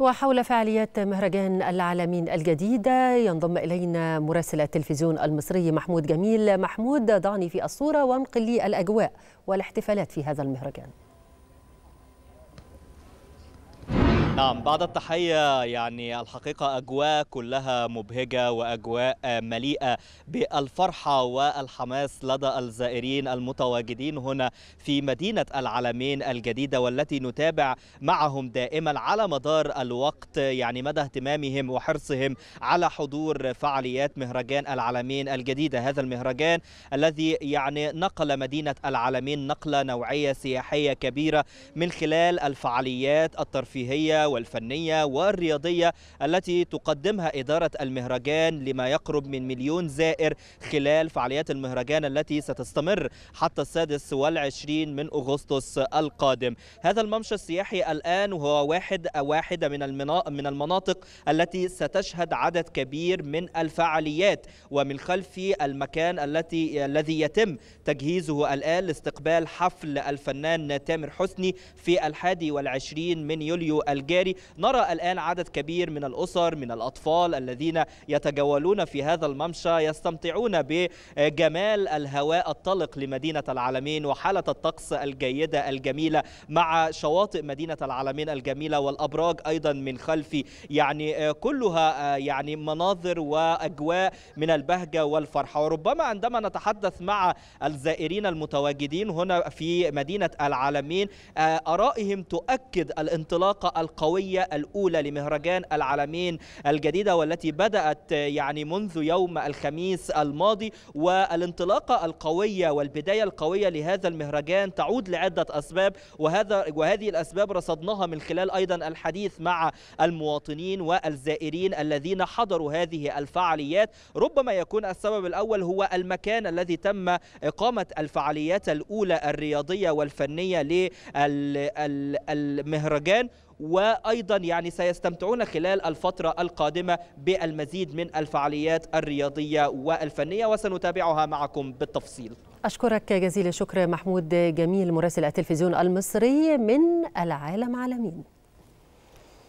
وحول فعاليات مهرجان العالمين الجديدة ينضم إلينا مراسل التلفزيون المصري محمود جميل. محمود ضعني في الصورة وانقل لي الأجواء والاحتفالات في هذا المهرجان. نعم بعد التحية يعني الحقيقة أجواء كلها مبهجة وأجواء مليئة بالفرحة والحماس لدى الزائرين المتواجدين هنا في مدينة العالمين الجديدة والتي نتابع معهم دائما على مدار الوقت يعني مدى اهتمامهم وحرصهم على حضور فعاليات مهرجان العالمين الجديدة. هذا المهرجان الذي يعني نقل مدينة العالمين نقلة نوعية سياحية كبيرة من خلال الفعاليات الترفيهية والفنية والرياضية التي تقدمها إدارة المهرجان لما يقرب من مليون زائر خلال فعاليات المهرجان التي ستستمر حتى السادس والعشرين من أغسطس القادم. هذا الممشى السياحي الآن وهو واحد واحدة من من المناطق التي ستشهد عدد كبير من الفعاليات. ومن خلف المكان التي الذي يتم تجهيزه الآن لاستقبال حفل الفنان تامر حسني في الحادي والعشرين من يوليو الجاري الجاري نرى الآن عدد كبير من الأسر من الأطفال الذين يتجولون في هذا الممشى يستمتعون بجمال الهواء الطلق لمدينة العالمين وحالة الطقس الجيدة الجميلة مع شواطئ مدينة العالمين الجميلة والأبراج أيضا من خلفي يعني كلها يعني مناظر وأجواء من البهجة والفرحة. وربما عندما نتحدث مع الزائرين المتواجدين هنا في مدينة العالمين أرائهم تؤكد الانطلاقة القوية القوية الأولى لمهرجان العالمين الجديدة والتي بدأت يعني منذ يوم الخميس الماضي. والانطلاقة القوية والبداية القوية لهذا المهرجان تعود لعدة أسباب. وهذا وهذه الأسباب رصدناها من خلال أيضا الحديث مع المواطنين والزائرين الذين حضروا هذه الفعاليات. ربما يكون السبب الأول هو المكان الذي تم إقامة الفعاليات الأولى الرياضية والفنية للمهرجان وأيضا يعني سيستمتعون خلال الفترة القادمة بالمزيد من الفعاليات الرياضية والفنية وسنتابعها معكم بالتفصيل. أشكرك جزيل الشكر محمود جميل مراسل التلفزيون المصري من العالم عالمين.